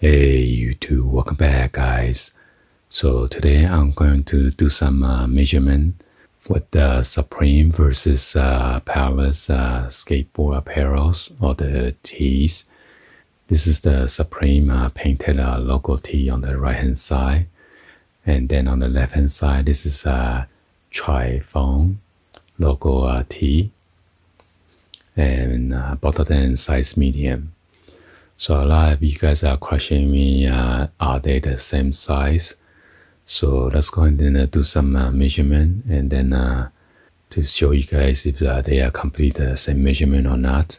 Hey YouTube, welcome back guys. So today I'm going to do some uh, measurement with the Supreme versus uh, Palace uh, skateboard apparels or the tees. This is the Supreme uh, painted uh, logo tee on the right hand side. And then on the left hand side, this is a Triphone logo uh, tee. And uh, of them size medium. So a lot of you guys are questioning me, uh, are they the same size? So let's go ahead and uh, do some uh, measurement and then uh, to show you guys if uh, they are complete the same measurement or not.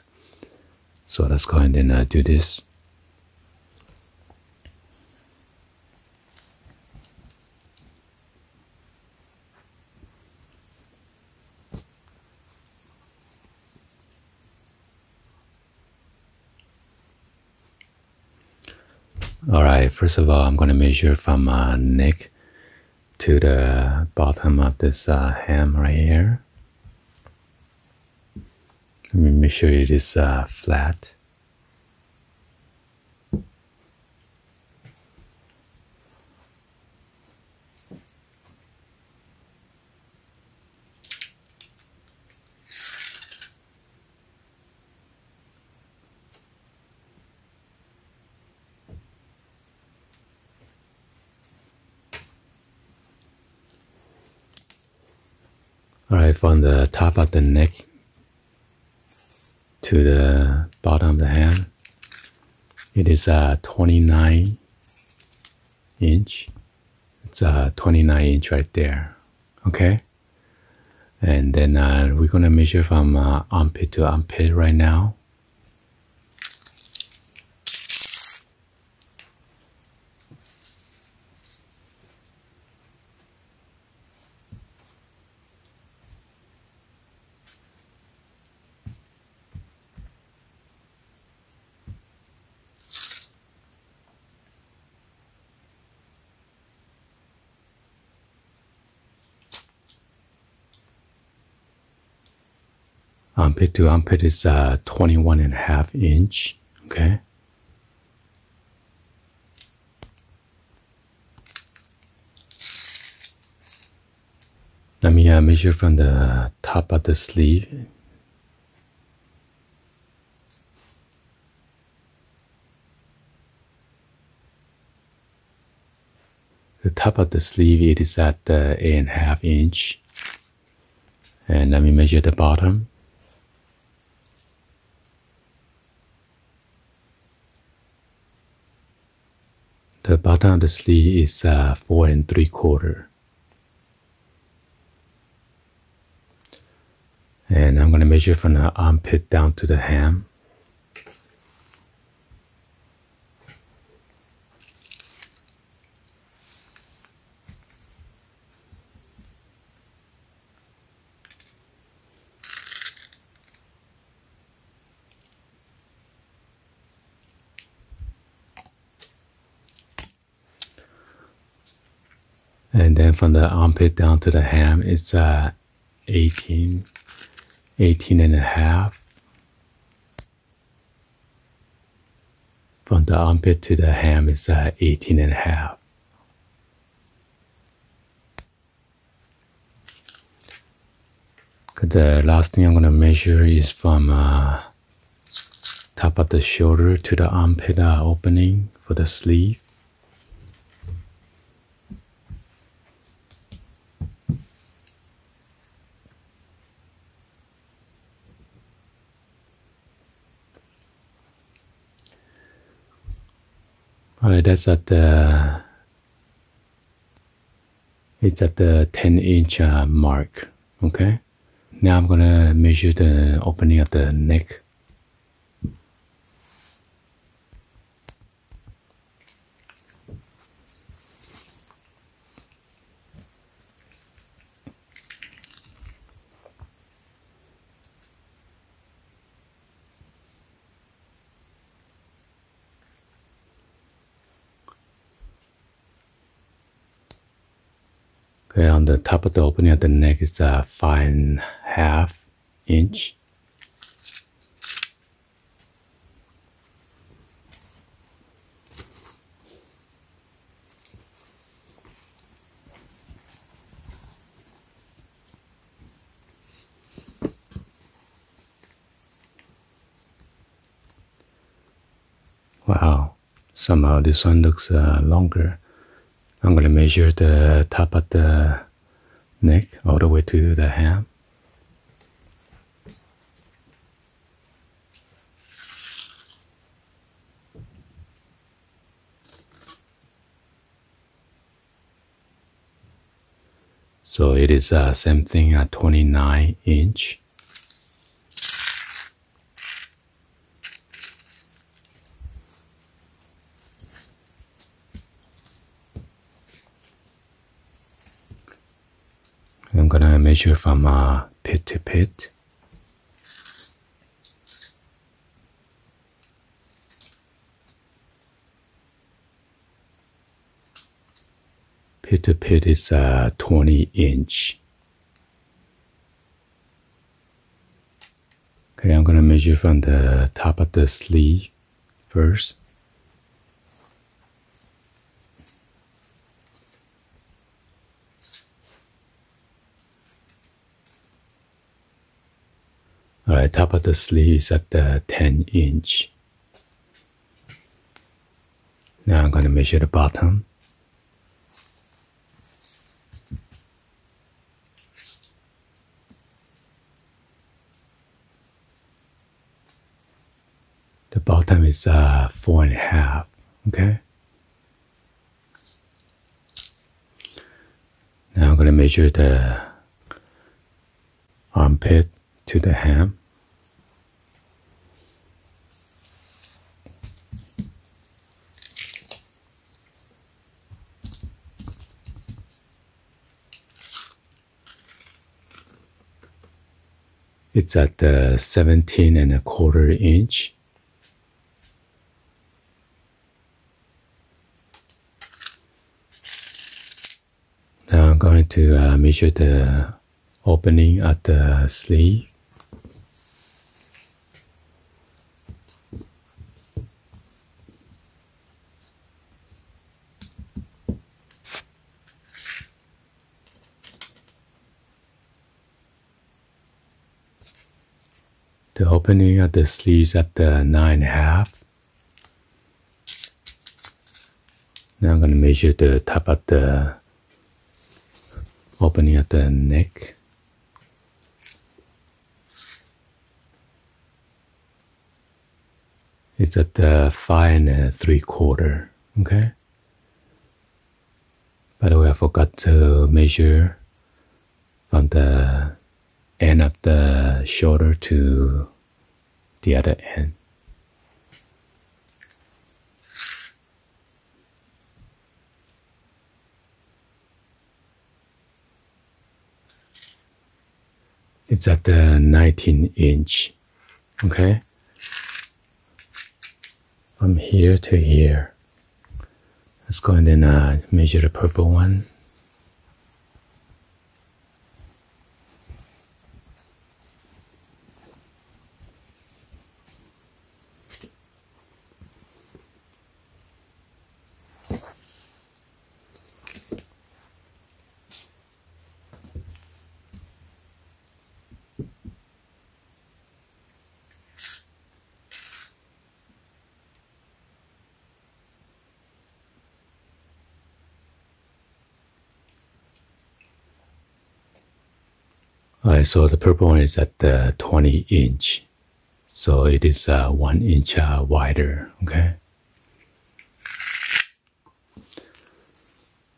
So let's go ahead and uh, do this. All right, first of all, I'm going to measure from uh, neck to the bottom of this uh, ham right here. Let me make sure it is uh, flat. All right, from the top of the neck to the bottom of the hand, it is a uh, 29 inch. It's a uh, 29 inch right there. Okay. And then uh, we're gonna measure from uh, armpit to armpit right now. Armpit to armpit is uh, 21 and a half inch. Okay. Let me uh, measure from the top of the sleeve. The top of the sleeve it is at uh, eight and a half inch. And let me measure the bottom The bottom of the sleeve is uh, four and three quarter. And I'm going to measure from the armpit down to the ham. And then from the armpit down to the ham, it's uh, 18, 18 and a half. From the armpit to the ham is uh, 18 and a half. The last thing I'm going to measure is from uh, top of the shoulder to the armpit uh, opening for the sleeve. All right, that's at the it's at the 10 inch uh, mark. Okay, now I'm gonna measure the opening of the neck. Okay, on the top of the opening of the neck is a five and a half inch. Wow, somehow this one looks uh, longer. I'm going to measure the top of the neck all the way to the hem. So it is uh, same thing at 29 inch. I'm gonna measure from uh, pit to pit. Pit to pit is uh, 20 inch. Okay, I'm gonna measure from the top of the sleeve first. All right, top of the sleeve is at the 10 inch. Now I'm going to measure the bottom. The bottom is uh, four and a half, okay? Now I'm going to measure the armpit to the hem. It's at the 17 and a quarter inch. Now I'm going to uh, measure the opening at the sleeve. The opening of the sleeves at the nine and a half. Now I'm going to measure the top of the opening at the neck. It's at the five and a three quarter. Okay. By the way, I forgot to measure from the end of the shoulder to the other end. It's at the 19 inch. Okay. From here to here. Let's go and then uh, measure the purple one. Alright, so the purple one is at the 20 inch. So it is uh, one inch uh, wider, okay?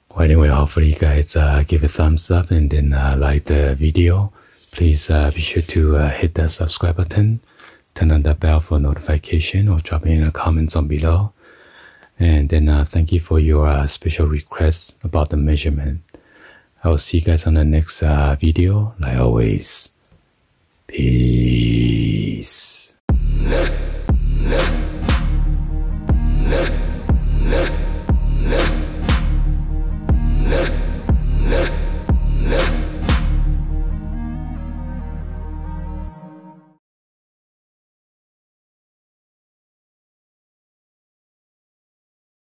Well, anyway, hopefully you guys uh, give a thumbs up and then uh, like the video. Please uh, be sure to uh, hit that subscribe button, turn on the bell for notification or drop in the comments on below. And then thank you for your special request about the measurement. I will see you guys on the next uh, video. Like always, peace.